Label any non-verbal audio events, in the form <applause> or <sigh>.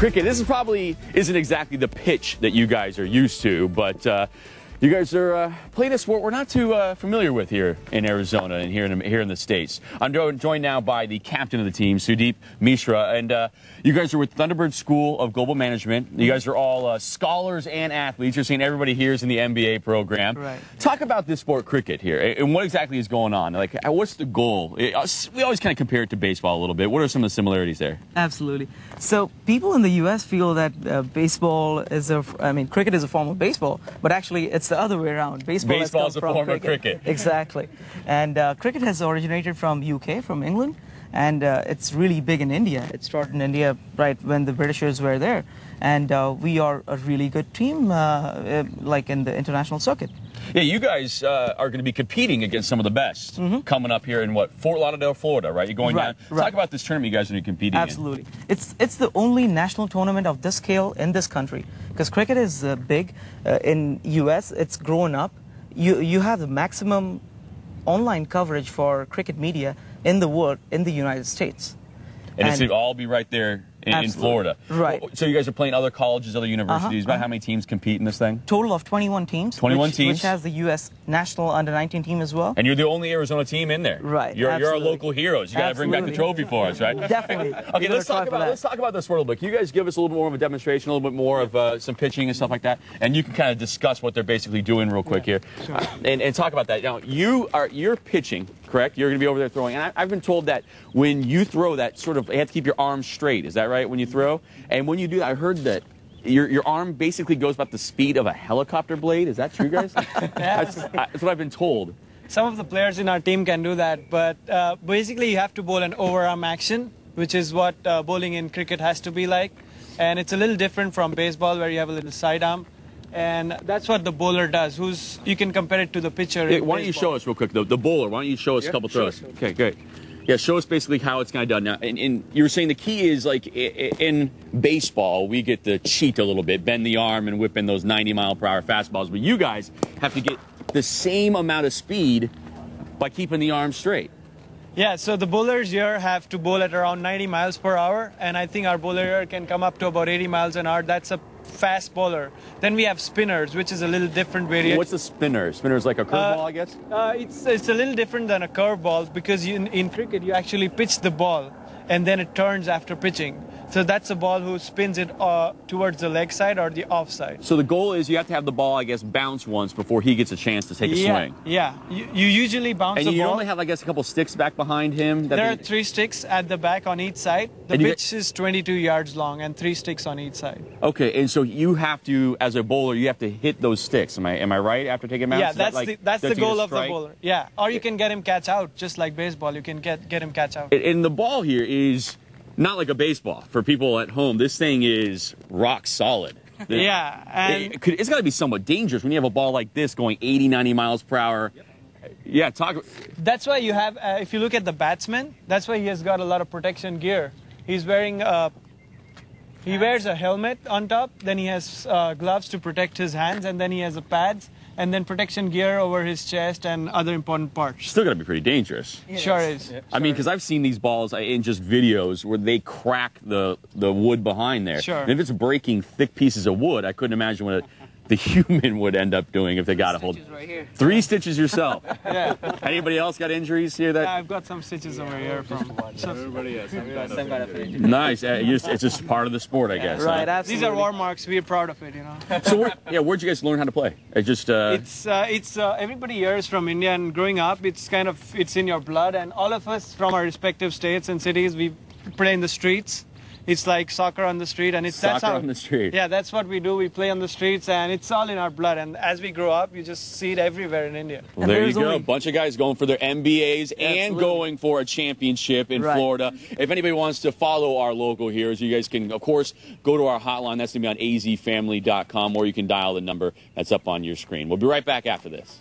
cricket. This is probably isn't exactly the pitch that you guys are used to, but uh, you guys are uh, playing a sport we're not too uh, familiar with here in Arizona and here in the, here in the states. I'm joined now by the captain of the team, Sudeep Misra, and uh, you guys are with Thunderbird School of Global Management. You guys are all uh, scholars and athletes. You're seeing everybody here is in the MBA program. Right. Talk about this sport, cricket, here, and what exactly is going on. Like, what's the goal? We always kind of compare it to baseball a little bit. What are some of the similarities there? Absolutely. So people in the U.S. feel that uh, baseball is a, I mean, cricket is a form of baseball, but actually it's the other way around. Baseball, has come is a from form of cricket. Exactly. And uh, cricket has originated from UK, from England, and uh, it's really big in India. It started in India right when the Britishers were there, and uh, we are a really good team, uh, uh, like in the international circuit. Yeah, you guys uh, are going to be competing against some of the best coming up here in what Fort Lauderdale, Florida, right? You're going. Right, down. right. Talk about this tournament you guys are going to be competing Absolutely. It's it's the only national tournament of this scale in this country because cricket is uh, big uh, in US. It's grown up. You you have the maximum online coverage for cricket media in the world in the United States. and, it's and- to all be right there in, in Florida. Right. So you guys are playing other colleges, other universities. About uh-huh. how many teams compete in this thing? Total of 21 teams. 21 which, teams. Which has the US national under 19 team as well. And you're the only Arizona team in there. Right, You're, you're our local heroes. You got to bring back the trophy for us, right? Definitely. <laughs> Okay, let's talk about let's talk about this sport a little bit. Can you guys give us a little bit more of a demonstration, a little bit more of uh, some pitching and stuff like that, and you can kind of discuss what they're basically doing real quick here, Uh, and, and talk about that. Now, you are you're pitching, correct? You're going to be over there throwing, and I, I've been told that when you throw that sort of you have to keep your arms straight. Is that right? When you throw, and when you do that, I heard that. Your, your arm basically goes about the speed of a helicopter blade. Is that true, guys? <laughs> that's, that's what I've been told. Some of the players in our team can do that, but uh, basically you have to bowl an overarm action, which is what uh, bowling in cricket has to be like. And it's a little different from baseball where you have a little sidearm. And that's what the bowler does. Who's you can compare it to the pitcher. Hey, in why don't you show us real quick, the, the bowler? Why don't you show us a couple throws? Okay, great. Yeah, show us basically how it's kind of done. Now, and, and you were saying the key is like i- i- in baseball, we get to cheat a little bit, bend the arm and whip in those 90 mile per hour fastballs. But you guys have to get the same amount of speed by keeping the arm straight. Yeah, so the bowlers here have to bowl at around 90 miles per hour, and I think our bowler here can come up to about 80 miles an hour. That's a fast bowler. Then we have spinners, which is a little different variation. What's the spinner? Spinner is like a curveball, I guess. Uh, it's it's a little different than a curveball because you, in, in cricket you actually pitch the ball and then it turns after pitching. So that's a ball who spins it uh, towards the leg side or the off side. So the goal is you have to have the ball, I guess, bounce once before he gets a chance to take a yeah, swing. yeah. You, you usually bounce And the you ball. normally have, I guess, a couple sticks back behind him. that there are three sticks at the back on each side. The And pitch is 22 yards long and three sticks on each side. Okay, and so you have to, as a bowler, you have to hit those sticks. Am I am I right? After taking out, yeah, Is that that's like- the that's the you get a goal of the bowler. Yeah, or you can get him catch out just like baseball. You can get get him catch out. And the ball here is not like a baseball for people at home. This thing is rock solid. <laughs> yeah, and It could, it's got to be somewhat dangerous when you have a ball like this going 80, 90 miles per hour. Yeah, talk. That's why you have, uh, if you look at the batsman, that's why he has got a lot of protection gear. He's wearing, uh, he wears a helmet on top, then he has uh, gloves to protect his hands, and then he has a pads, and then protection gear over his chest and other important parts. Still gonna be pretty dangerous. Sure is. I mean, because I've seen these balls uh, in just videos where they crack the the wood behind there. Sure. And if it's breaking thick pieces of wood, I couldn't imagine what the human would end up doing if they got a hold. right here. Three stitches yourself. <laughs> Yeah. Anybody else got injuries here? That I've got some stitches over here from. So, nice. Uh, you just- it's just part of the sport, I guess. Right, huh? absolutely. these are war marks. We're proud of it, you know. <laughs> So, where, yeah, where'd you guys learn how to play? It just. Uh, It's uh, it's uh, everybody here is from India, and growing up, it's kind of it's in your blood. And all of us from our respective states and cities, we play in the streets. It's like soccer on the street, and it's that's Soccer how, on the street. Yeah, that's what we do. We play on the streets, and it's all in our blood. And as we grow up, you just see it everywhere in India. Well, there you go. only- A bunch of guys going for their MBAs and Absolutely. going for a championship in Right. Florida. If anybody wants to follow our local heroes, you guys can, of course, go to our hotline. That's going to be on azfamily.com, or you can dial the number that's up on your screen. We'll be right back after this.